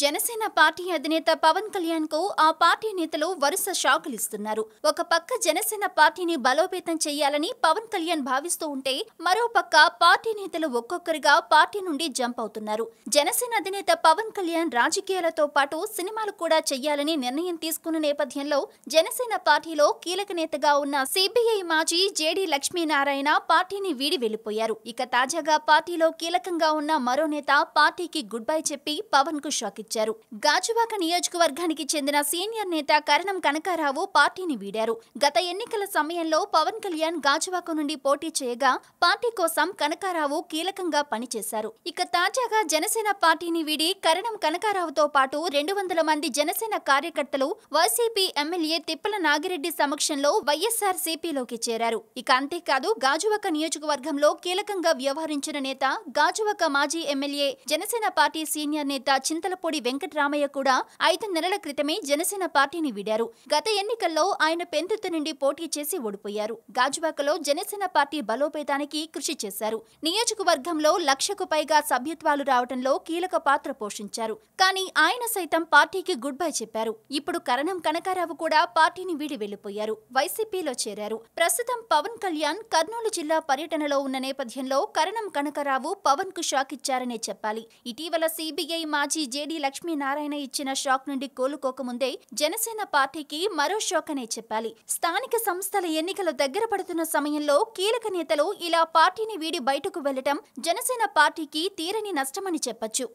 Janasena party అధినేత పవన్ కళ్యాణ్కు ఆ పార్టీ నేతలు వరుస షాకులు ఇస్తున్నారు. ఒక పక్క జనసేన పార్టీని బలోపేతం చేయాలని పవన్ కళ్యాణ్ భావిస్తూ ఉంటే మరో పక్క పార్టీ నేతలు ఒక్కొక్కరిగా పార్టీ నుండి జంప్ అవుతున్నారు. జనసేన అధినేత పవన్ కళ్యాణ్ రాజకీయాలతో పాటు సినిమాలు కూడా చేయాలని నిర్ణయం తీసుకున్న నేపథ్యంలో జనసేన పార్టీలో కీలక నేతగా ఉన్న సిబిఐ మాజీ జేడి లక్ష్మీనారాయణ పార్టీని వీడి వెళ్ళిపోయారు ఇక తాజాగా పార్టీలో కీలకంగా ఉన్న మరో నేత పార్టీకి గుడ్ బై చెప్పి పవన్కు షాక్ ఇచ్చారు గాజువాక నియోజకవర్గానికి చెందిన సీనియర్ నేత కరణం కనకారావు పార్టీని వీడారు. గత ఎన్నికల సమయంలో పవన్ కళ్యాణ్ గాజువాక నుండి పోటీ చేయగా పార్టీ కోసం కనకారావు కీలకంగా పనిచేశారు. ఇక తాజాగా జనసేన పార్టీని వీడి కరణం కనకారావుతో పాటు రెండు వందల మంది జనసేన కార్యకర్తలు వైసీపీ ఎమ్మెల్యే తిప్పల నాగిరెడ్డి సమక్షంలో వైఎస్ఆర్ సిపిలోకి చేరారు. ఇక అంతేకాదు గాజువాక నియోజకవర్గంలో కీలకంగా వ్యవహరించిన నేత గాజువాక మాజీ ఎమ్మెల్యే జనసేన పార్టీ సీనియర్ నేత చింతలపూడి వెంకటరామయ్య కూడా ఐదు నెలల క్రితమే జనసేన పార్టీని వీడారు. గత ఎన్నికల్లో ఆయన పెందుతు నుండి పోటీ చేసి ఓడిపోయారు. గాజువాకలో జనసేన పార్టీ బలోపేతానికి కృషి చేశారు. నియోజకవర్గంలో లక్షకు పైగా సభ్యత్వాలు రావడంలో కీలక పాత్ర పోషించారు. కానీ ఆయన సైతం పార్టీకి గుడ్ బై చెప్పారు. ఇప్పుడు కరణం కనకారావు కూడా పార్టీని వీడి వెళ్ళిపోయారు వైసీపీలో చేరారు. ప్రస్తుతం పవన్ కళ్యాణ్ కర్నూలు జిల్లా పర్యటనలో ఉన్న నేపథ్యంలో కరణం కనకారావు పవన్కు షాక్ ఇచ్చారనే చెప్పాలి. ఇటీవల సిబిఐ మాజీ జేడీ లక్ష్మీనారాయణ ఇచ్చిన షాక్ నుండి కోలుకోకముందే జనసేన పార్టీకి మరో షాక్ అనే చెప్పాలి. స్థానిక సంస్థల ఎన్నికలు దగ్గర పడుతున్న సమయంలో కీలక నేతలు ఇలా పార్టీని వీడి బయటకు వెళ్ళటం జనసేన పార్టీకి తీరని నష్టమని చెప్పొచ్చు.